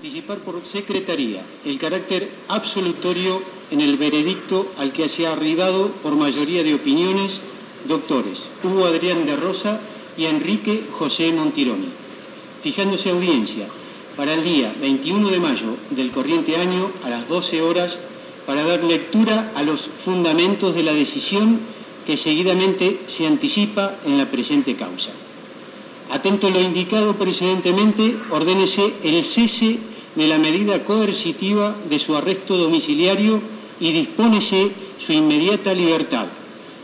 Anticipar por secretaría el carácter absolutorio en el veredicto al que se ha arribado por mayoría de opiniones doctores Hugo Adrián de Rosa y Enrique José Montironi, fijándose audiencia para el día 21 de mayo del corriente año a las 12 horas para dar lectura a los fundamentos de la decisión que seguidamente se anticipa en la presente causa. Atento a lo indicado precedentemente, ordénese el cese de la medida coercitiva de su arresto domiciliario y dispónese su inmediata libertad,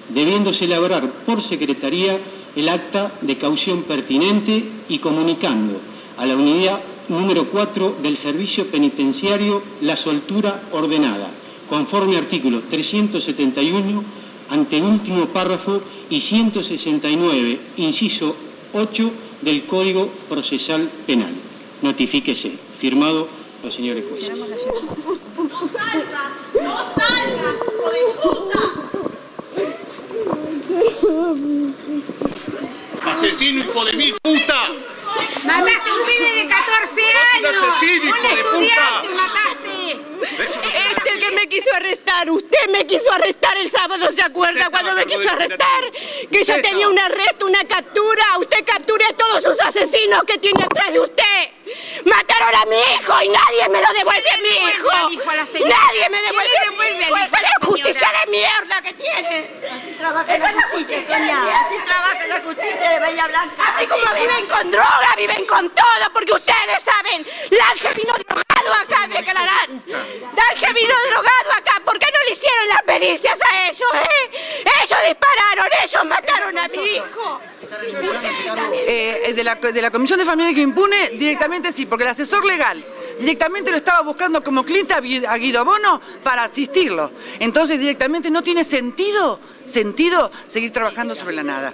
debiéndose elaborar por Secretaría el acta de caución pertinente y comunicando a la unidad número 4 del Servicio Penitenciario la soltura ordenada, conforme artículo 371, anteúltimo párrafo y 169, inciso 8 del Código Procesal Penal. Notifíquese. Firmado los señores jueces. ¡No salgas! ¡No salgas, hijo de puta! ¡Asesino, hijo de mil puta! ¡Mataste a un pibe de 14 años! ¡Un asesino, hijo ¡Un de estudiante puta! mataste! Este el que me quiso arrestar, usted me quiso arrestar el sábado, ¿se acuerda? Cuando me quiso arrestar, que yo tenía un arresto, una captura, usted capture a todos sus asesinos que tiene atrás de usted. Mataron a mi hijo y nadie me lo devuelve a mi hijo. al hijo a la señora? Nadie me ¿Quién devuelve le a mi hijo. Esa es la justicia de mierda que tiene. Así trabaja la justicia, Sonia. Así trabaja la justicia de Bahía Blanca. Así como viven con droga, viven con todo, porque ustedes saben, Lange vino drogado acá, declararán. Lange vino drogado acá, ¿por qué no le hicieron las pericias a ellos, eh? Ellos dispararon, ellos mataron a mi hijo. Eh, de, la, de la Comisión de Familia que impune, directamente sí, porque el asesor legal directamente lo estaba buscando como cliente a Gui- a Guido Bono para asistirlo. Entonces directamente no tiene sentido, sentido seguir trabajando sobre la nada.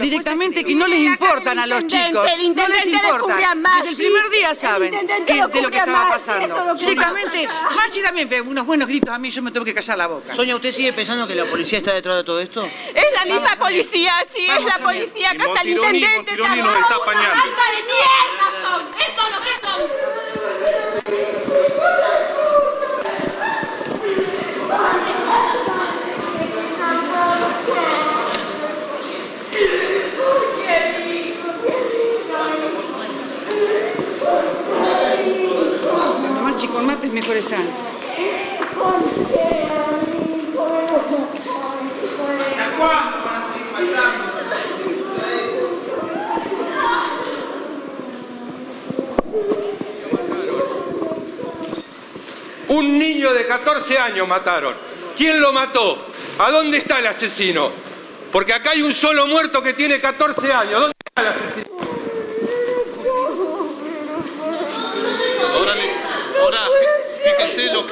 directamente que no les importan a los chicos, el no les intendente importa. Desde el primer día saben que- de lo que estaba pasando. Directamente, Maggi también unos buenos gritos a mí, yo me tuve que callar la boca. Sonia, ¿usted sigue pensando que la policía está detrás de todo esto? Es la misma policía, sí, es la policía, acá está el intendente. Montironi está- nos está apañando. ¡Basta de mierda Mates mejor están. Un niño de 14 años mataron. ¿Quién lo mató? ¿A dónde está el asesino? Porque acá hay un solo muerto que tiene 14 años. ¿Dónde está el asesino?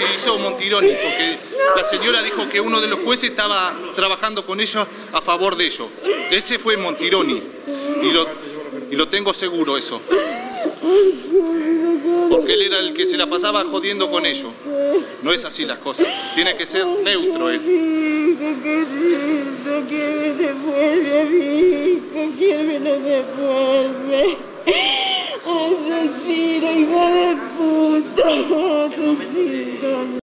que hizo Montironi, porque la señora dijo que uno de los jueces estaba trabajando con ellos a favor de ellos. Ese fue Montironi, y lo, y lo tengo seguro eso. Porque él era el que se la pasaba jodiendo con ellos. No es así las cosas. Tiene que ser neutro él. Asesino, hijo de puta. moment.